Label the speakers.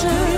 Speaker 1: closer